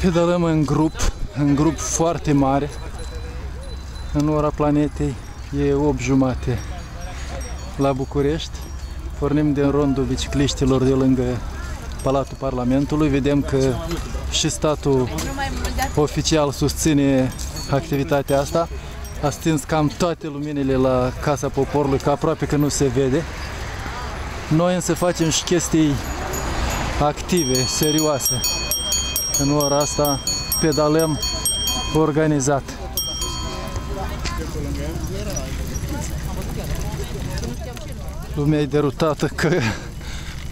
Pedalăm în grup, în grup foarte mare. În ora planetei e 8 jumate la București. Pornim din rondul bicicliștilor de lângă Palatul Parlamentului. Vedem că și statul oficial susține activitatea asta. A stins cam toate luminile la Casa Poporului, că aproape că nu se vede. Noi însă facem și chestii active, serioase. În ora asta pedalăm organizat. Lumea e derutată că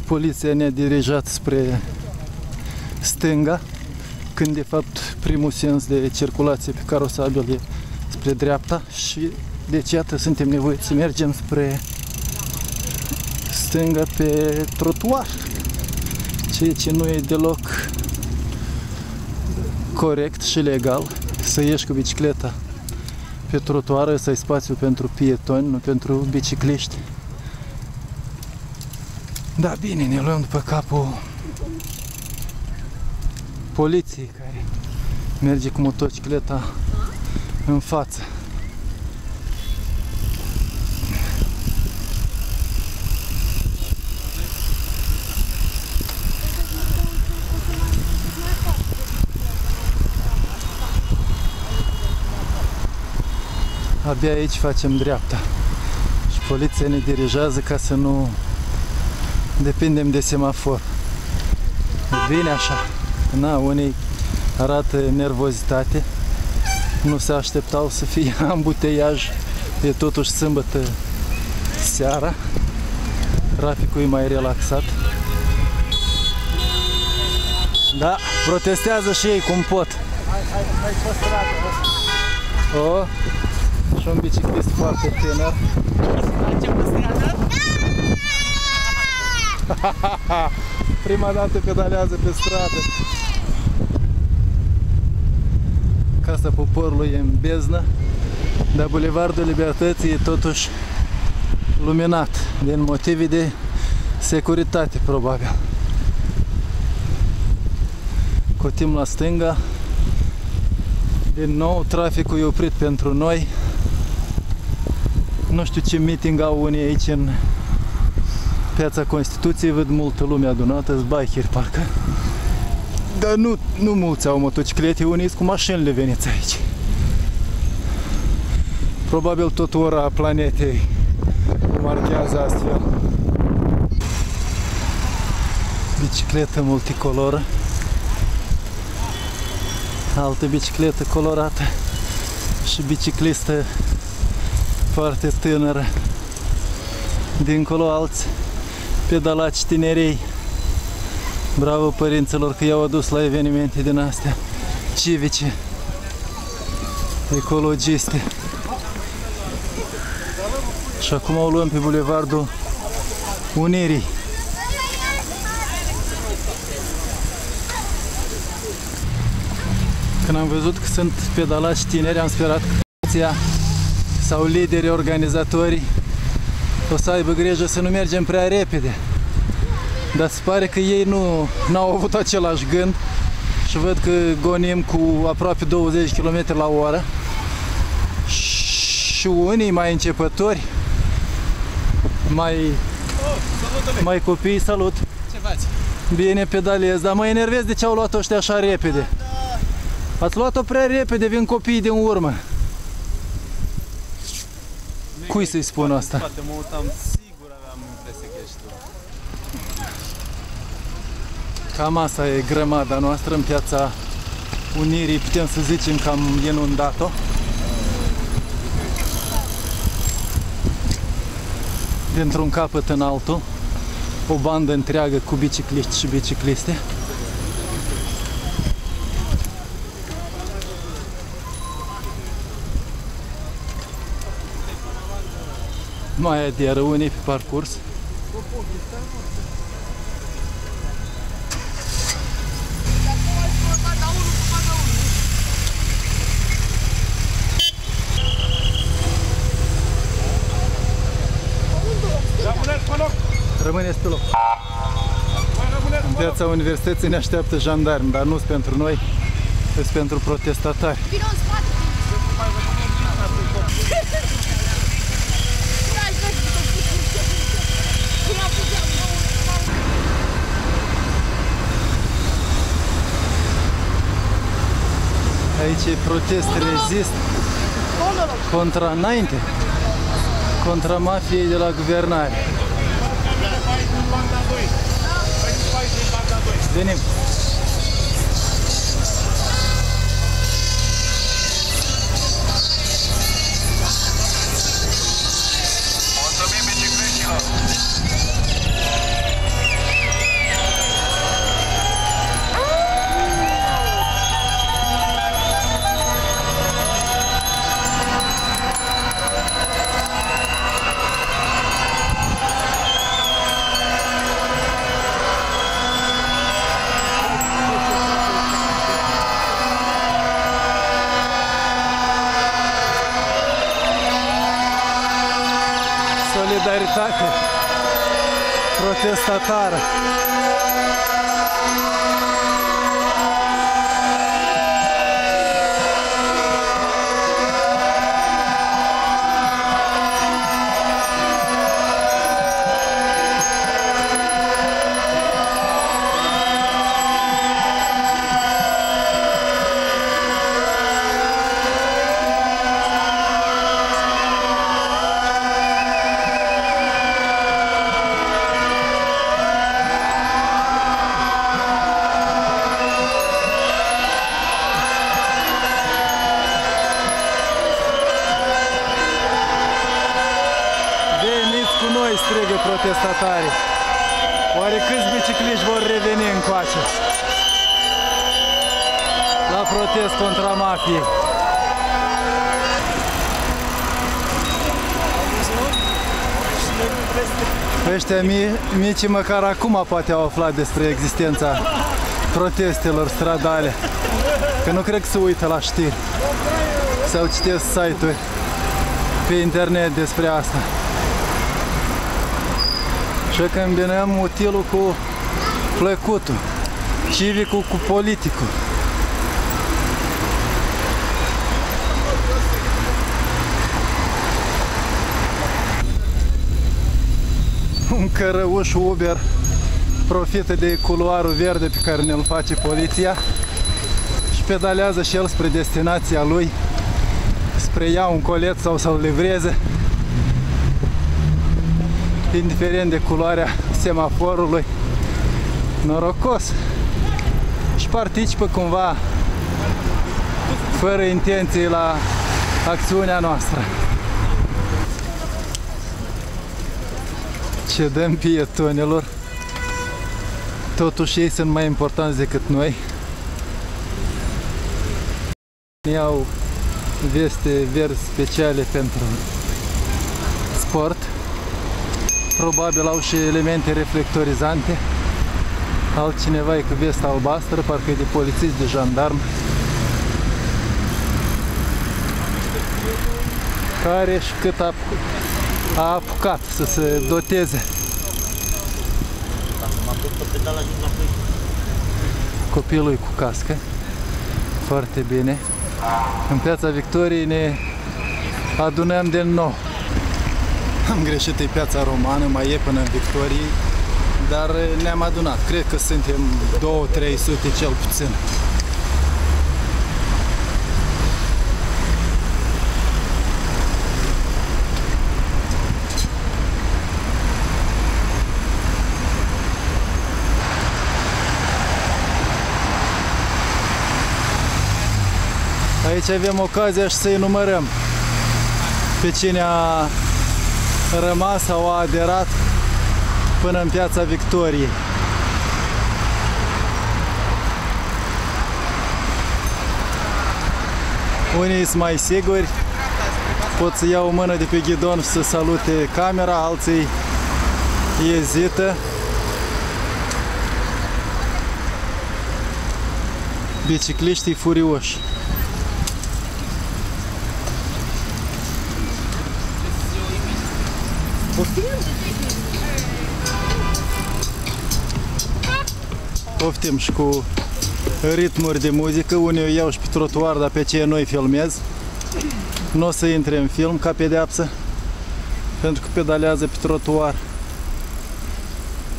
poliția ne-a dirijat spre stânga, când de fapt primul sens de circulație pe carosabil e spre dreapta și deci iată suntem nevoiți să mergem spre stânga pe trotuar, ceea ce nu e deloc corect și legal să ieși cu bicicleta pe trotuară, să ai spațiu pentru pietoni, nu pentru bicicliști. Da, bine, ne luăm după capul poliției care merge cu motocicleta în față. Abia aici facem dreapta și poliția ne dirigează ca să nu depindem de semafor. Bine așa. Na, unii arată nervozitate. Nu se așteptau să fie ambuteiaj. E totuși sâmbătă seara. Traficul e mai relaxat. Da, protestează și ei cum pot. Hai, hai, hai pe stradă. O, și un biciclist foarte tânăr. Mergem pe stradă? Prima dată pedalează pe stradă. Casa Poporului e în beznă, dar Bulevardul Libertății e totuși luminat din motive de securitate, probabil. Cotim la stânga. Din nou, traficul e oprit pentru noi. Nu știu ce meeting au unii aici în Piața Constituției, văd multă lume adunată, bikeri parcă. Dar nu, nu mulți au motociclete, unii cu mașinile veniți aici. Probabil tot ora planetei marchează astfel. Bicicletă multicoloră. Altă bicicletă colorată și biciclistă foarte tânără. Dincolo alți pedalați tinerei. Bravo părinților că i-au adus la evenimente din astea civice, ecologiste. Și acum o luăm pe bulevardul Unirii. Când am văzut că sunt pedalați tineri, am sperat că poliția sau liderii organizatorii o să aibă grijă să nu mergem prea repede. Dar se pare că ei nu au avut același gând și văd că gonim cu aproape 20 km la oră și unii mai începători, mai, mai copii, salut! Ce faci? Bine pedalez, dar mă enervez de ce au luat ăștia așa repede. Ați luat-o prea repede, vin copiii din urmă. Cui să-i spun asta? Poate mă uitam, sigur aveam impresia că ești tu. Cam asta e grămada noastră în piața Unirii, putem să zicem că am inundat-o. Dintr-un capăt în altul, o bandă întreagă cu bicicliști și bicicliste. Mai adieră unii pe parcurs. Rămâneți pe loc. În piața universității ne așteaptă jandarmi, dar nu pentru noi. Sunt pentru protestatari. Vino în spate. Aici e protest rezist contra înainte, contra mafiei de la guvernare. Venim. Solidaritate protestatară. Strigă protestatarii. Oare câți bicicliști vor reveni încoace? La protest contra mafiei. Ăștia mi- mici măcar acum poate au aflat despre existența protestelor stradale. Că nu cred că se uită la știri sau citesc site-uri pe internet despre asta. Și că îmbinăm utilul cu plăcutul, civicul cu politicul. Un cărăuș Uber profită de culoarul verde pe care ne-l face poliția și șpedalează și el spre destinația lui, spre ia un colet sau să-l livreze indiferent de culoarea semaforului. Norocos! Și participă cumva fără intenție la acțiunea noastră. Ce dăm pietonilor. Totuși ei sunt mai importanți decât noi. Iau veste verzi speciale pentru sport probabil au și elemente reflectorizante. Altcineva e cu vesta albastră, parcă e de polițist, de jandarm. Care și cât a, a apucat să se doteze. Copilul e cu cască. Foarte bine. În piața Victoriei ne adunăm din nou. Am greșit, e piața romană, mai e până în Victorie, dar ne-am adunat. Cred că suntem 2-300 cel puțin. Aici avem ocazia și să-i numărăm pe cine a rămas sau a aderat până în piața Victoriei. Unii sunt mai siguri, pot să iau o mână de pe ghidon și să salute camera, alții ezită. Bicicliștii furioși. Poftim și cu ritmuri de muzică, unii o iau și pe trotuar, dar pe ce noi filmez. Nu o să intre în film ca pedeapsă, pentru că pedalează pe trotuar.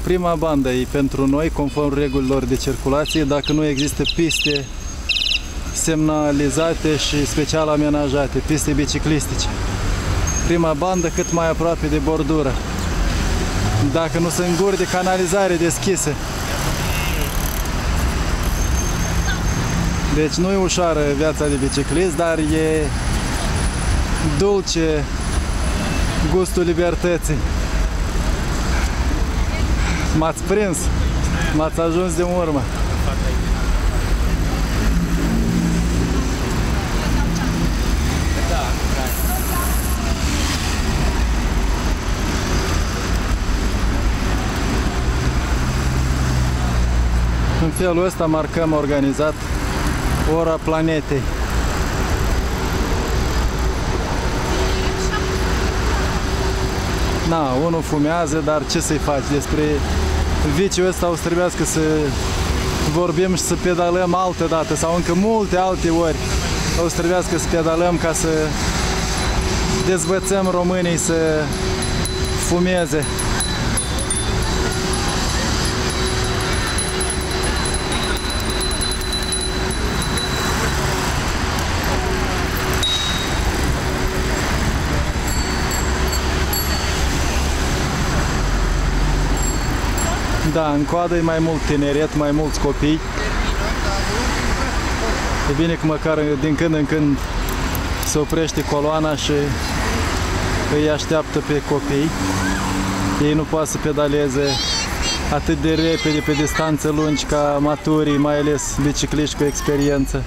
Prima bandă e pentru noi, conform regulilor de circulație, dacă nu există piste semnalizate și special amenajate, piste biciclistice. Prima bandă cât mai aproape de bordură. Dacă nu sunt guri de canalizare deschise. Deci nu e ușoară viața de biciclist, dar e dulce gustul libertății. M-ați prins, m-ați ajuns de urmă. În felul ăsta marcăm organizat ora planetei. Na, unul fumează, dar ce să-i faci? Despre viciul ăsta o să trebuiască să vorbim și să pedalăm altă dată sau încă multe alte ori o să trebuiască să pedalăm ca să dezvățăm românii să fumeze. Da, în coadă e mai mult tineret, mai mulți copii. E bine că măcar din când în când se oprește coloana și îi așteaptă pe copii. Ei nu poate să pedaleze atât de repede pe distanțe lungi ca maturii, mai ales bicicliști cu experiență.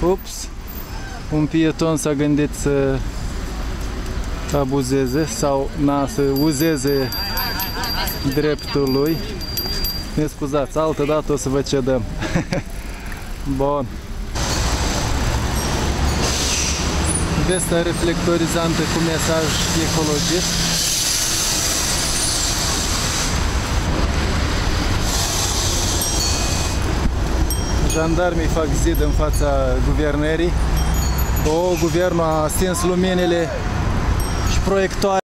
Ups! Un pieton s-a gândit să abuzeze sau na, să uzeze dreptul lui. Ne scuzați, altă dată o să vă cedăm. Bun. Vesta reflectorizantă cu mesaj ecologist. Jandarmii fac zid în fața guvernării. O, guvernul a stins luminile și proiectoare